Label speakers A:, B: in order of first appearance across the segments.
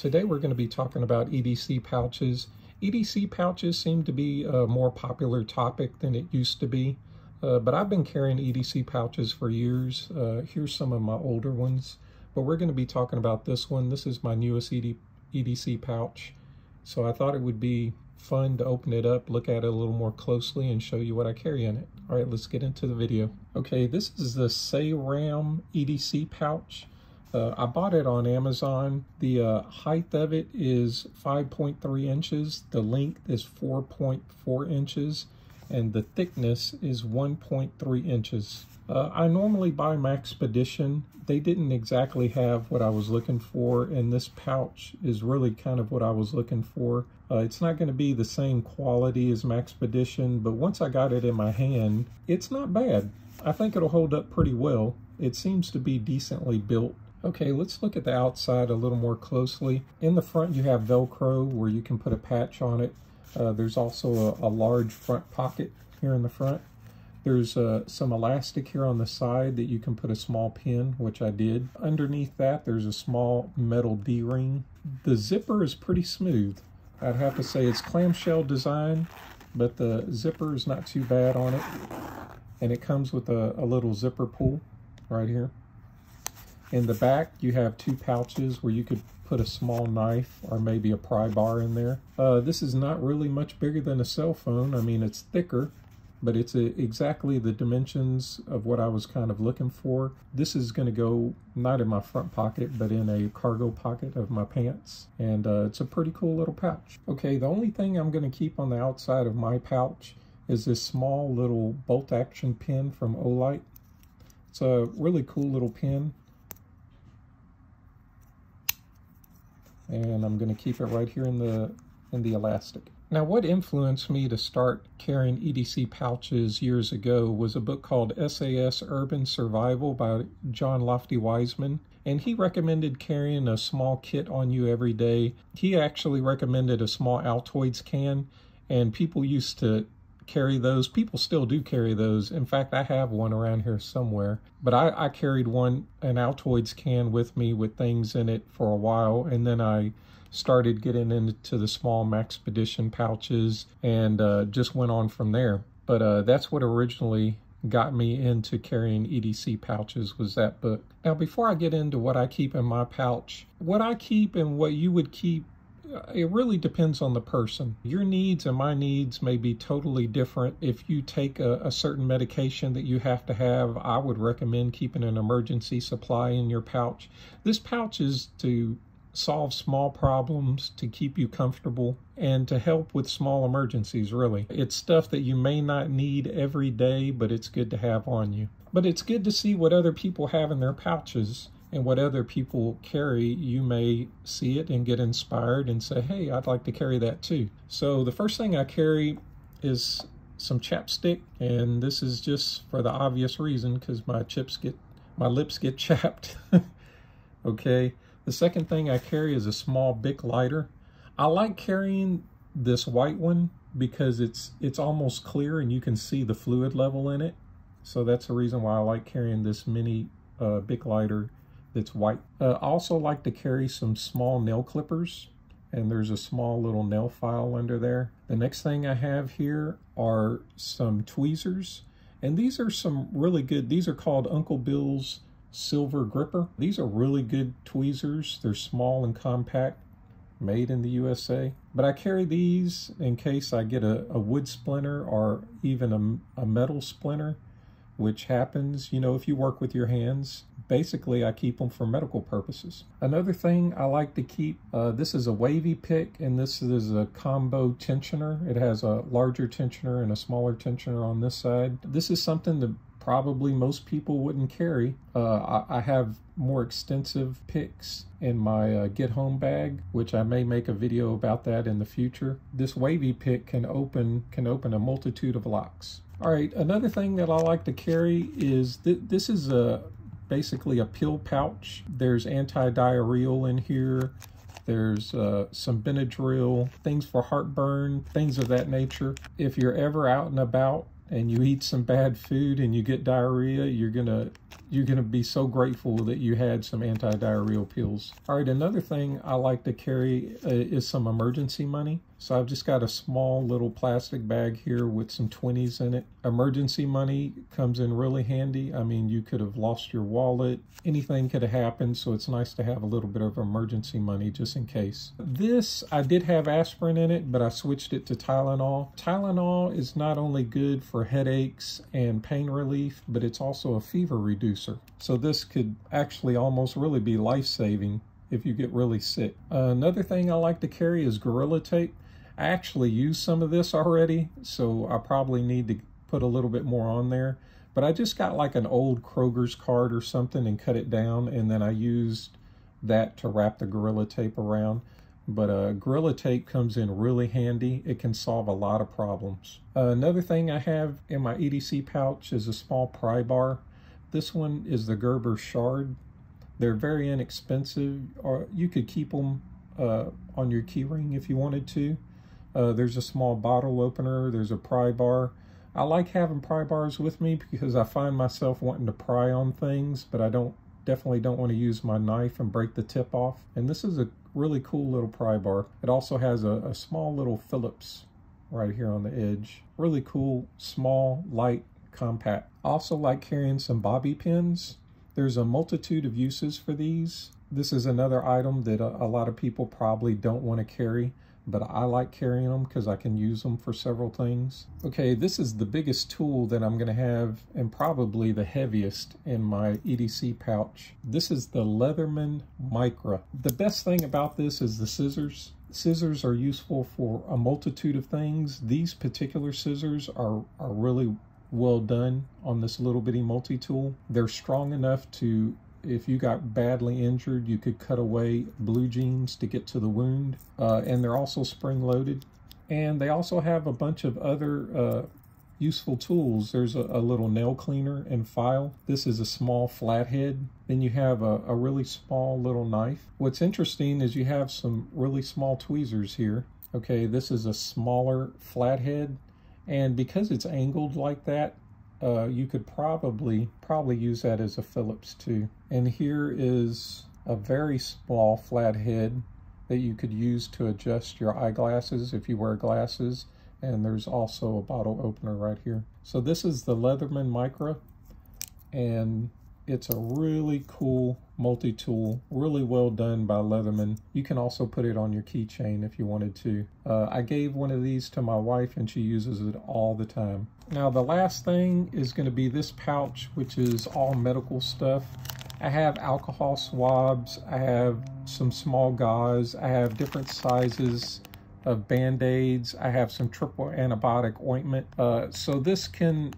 A: Today we're going to be talking about EDC pouches. EDC pouches seem to be a more popular topic than it used to be, uh, but I've been carrying EDC pouches for years. Uh, here's some of my older ones, but we're going to be talking about this one. This is my newest ED EDC pouch, so I thought it would be fun to open it up, look at it a little more closely, and show you what I carry in it. All right, let's get into the video. Okay, this is the SAYRAM EDC pouch. Uh, I bought it on Amazon. The uh, height of it is 5.3 inches. The length is 4.4 inches. And the thickness is 1.3 inches. Uh, I normally buy Maxpedition. They didn't exactly have what I was looking for, and this pouch is really kind of what I was looking for. Uh, it's not going to be the same quality as Maxpedition, but once I got it in my hand, it's not bad. I think it'll hold up pretty well. It seems to be decently built. Okay, let's look at the outside a little more closely. In the front, you have Velcro where you can put a patch on it. Uh, there's also a, a, large front pocket here in the front. There's uh, some elastic here on the side that you can put a small pin, which I did. Underneath that, there's a small metal D-ring. The zipper is pretty smooth. I'd have to say it's clamshell design, but the zipper is not too bad on it. And it comes with a, a little zipper pull right here. In the back, you have two pouches where you could put a small knife or maybe a pry bar in there. Uh, this is not really much bigger than a cell phone. I mean, it's thicker, but it's a, exactly the dimensions of what I was kind of looking for. This is going to go not in my front pocket, but in a cargo pocket of my pants. And uh, it's a pretty cool little pouch. Okay, the only thing I'm going to keep on the outside of my pouch is this small little bolt action pin from Olight. It's a really cool little pin. And I'm going to keep it right here in the in the elastic. Now what influenced me to start carrying EDC pouches years ago was a book called SAS Urban Survival by John Lofty Wiseman and he recommended carrying a small kit on you every day. He actually recommended a small Altoids can and people used to carry those. People still do carry those. In fact, I have one around here somewhere. But I, I carried one, an Altoids can with me with things in it for a while. And then I started getting into the small Maxpedition pouches and uh, just went on from there. But uh, that's what originally got me into carrying EDC pouches was that book. Now, before I get into what I keep in my pouch, what I keep and what you would keep it really depends on the person. Your needs and my needs may be totally different. If you take a, a, certain medication that you have to have, I would recommend keeping an emergency supply in your pouch. This pouch is to solve small problems, to keep you comfortable, and to help with small emergencies, really. It's stuff that you may not need every day, but it's good to have on you. But it's good to see what other people have in their pouches and what other people carry, you may see it and get inspired and say, hey, I'd like to carry that too. So the first thing I carry is some chapstick, and this is just for the obvious reason because my chips get, my lips get chapped. okay. The second thing I carry is a small Bic lighter. I like carrying this white one because it's it's almost clear and you can see the fluid level in it. So that's the reason why I like carrying this mini uh, Bic lighter that's white. Uh, I also like to carry some small nail clippers and there's a small little nail file under there. The next thing I have here are some tweezers and these are some really good, these are called Uncle Bill's Silver Gripper. These are really good tweezers. They're small and compact, made in the USA. But I carry these in case I get a, a wood splinter or even a, a metal splinter which happens, you know, if you work with your hands. Basically, I keep them for medical purposes. Another thing I like to keep, uh, this is a wavy pick, and this is a combo tensioner. It has a larger tensioner and a smaller tensioner on this side. This is something that probably most people wouldn't carry. Uh, I, I, have more extensive picks in my uh, get home bag, which I may make a video about that in the future. This wavy pick can open can open a multitude of locks. All right, another thing that I like to carry is th this is a basically a pill pouch. There's anti-diarrheal in here. There's uh, some Benadryl, things for heartburn, things of that nature. If you're ever out and about and you eat some bad food and you get diarrhea, you're gonna you're gonna be so grateful that you had some anti-diarrheal pills. All right, another thing I like to carry uh, is some emergency money. So I've just got a small little plastic bag here with some 20s in it. Emergency money comes in really handy. I mean, you could have lost your wallet. Anything could have happened, so it's nice to have a little bit of emergency money just in case. This, I did have aspirin in it, but I switched it to Tylenol. Tylenol is not only good for headaches and pain relief, but it's also a fever reducer. So this could actually almost really be life-saving if you get really sick. Uh, another thing I like to carry is Gorilla Tape. I actually used some of this already, so I probably need to put a little bit more on there. But I just got like an old Kroger's card or something and cut it down, and then I used that to wrap the Gorilla Tape around. But uh, Gorilla Tape comes in really handy. It can solve a lot of problems. Uh, another thing I have in my EDC pouch is a small pry bar. This one is the Gerber Shard. They're very inexpensive, or you could keep them uh, on your keyring if you wanted to. Uh, there's a small bottle opener. There's a pry bar. I like having pry bars with me because I find myself wanting to pry on things, but I don't definitely don't want to use my knife and break the tip off. And this is a really cool little pry bar. It also has a, a small little Phillips right here on the edge. Really cool, small, light, compact. Also like carrying some bobby pins. There's a multitude of uses for these. This is another item that a, a lot of people probably don't want to carry but I like carrying them because I can use them for several things. Okay, this is the biggest tool that I'm going to have and probably the heaviest in my EDC pouch. This is the Leatherman Micra. The best thing about this is the scissors. Scissors are useful for a multitude of things. These particular scissors are, are really well done on this little bitty multi-tool. They're strong enough to if you got badly injured, you could cut away blue jeans to get to the wound. Uh, and they're also spring loaded. And they also have a bunch of other uh, useful tools. There's a, a, little nail cleaner and file. This is a small flathead. Then you have a, a really small little knife. What's interesting is you have some really small tweezers here. Okay, this is a smaller flathead. And because it's angled like that, uh, you could probably probably use that as a Phillips too. And here is a very small flat head that you could use to adjust your eyeglasses if you wear glasses. And there's also a bottle opener right here. So this is the Leatherman Micra, and it's a really cool multi-tool, really well done by Leatherman. You can also put it on your keychain if you wanted to. Uh, I gave one of these to my wife and she uses it all the time. Now the last thing is going to be this pouch, which is all medical stuff. I have alcohol swabs, I have some small gauze, I have different sizes of band-aids, I have some triple antibiotic ointment. Uh, so this can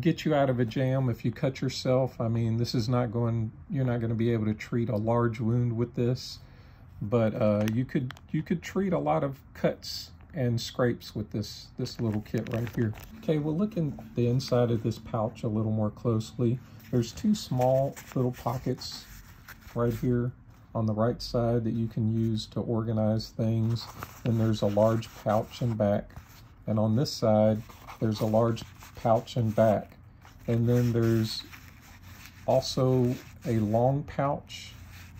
A: get you out of a jam if you cut yourself. I mean, this is not going, you're not going to be able to treat a large wound with this, but uh, you could you could treat a lot of cuts and scrapes with this, this little kit right here. Okay, we'll look in the inside of this pouch a little more closely. There's two small little pockets right here on the right side that you can use to organize things. And there's a large pouch in back. And on this side, there's a large pouch in back. And then there's also a long pouch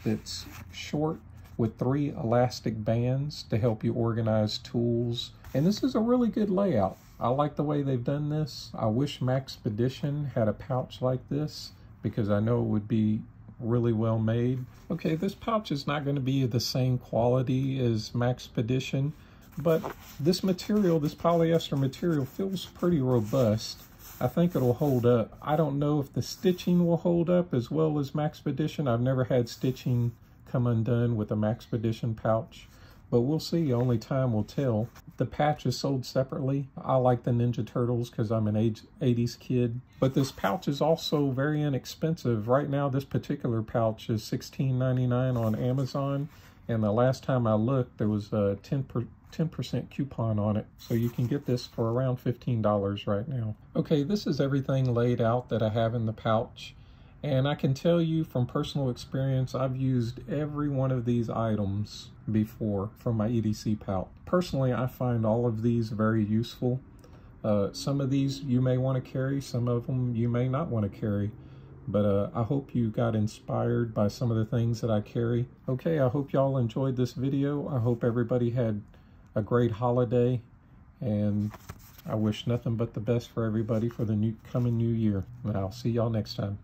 A: that's short with three elastic bands to help you organize tools. And this is a really good layout. I like the way they've done this. I wish Maxpedition had a pouch like this because I know it would be really well made. Okay, this pouch is not going to be the same quality as Maxpedition, but this material, this polyester material feels pretty robust. I think it'll hold up. I don't know if the stitching will hold up as well as Maxpedition. I've never had stitching come undone with a Maxpedition pouch, but we'll see, only time will tell. The patch is sold separately. I like the Ninja Turtles because I'm an 80s kid, but this pouch is also very inexpensive. Right now, this particular pouch is $16.99 on Amazon, and the last time I looked, there was a 10 10% coupon on it. So you can get this for around $15 right now. Okay, this is everything laid out that I have in the pouch. And I can tell you from personal experience, I've used every one of these items before from my EDC pouch. Personally, I find all of these very useful. Uh, some of these you may want to carry, some of them you may not want to carry. But uh, I hope you got inspired by some of the things that I carry. Okay, I hope y'all enjoyed this video. I hope everybody had a great holiday. And I wish nothing but the best for everybody for the new coming new year. And I'll see y'all next time.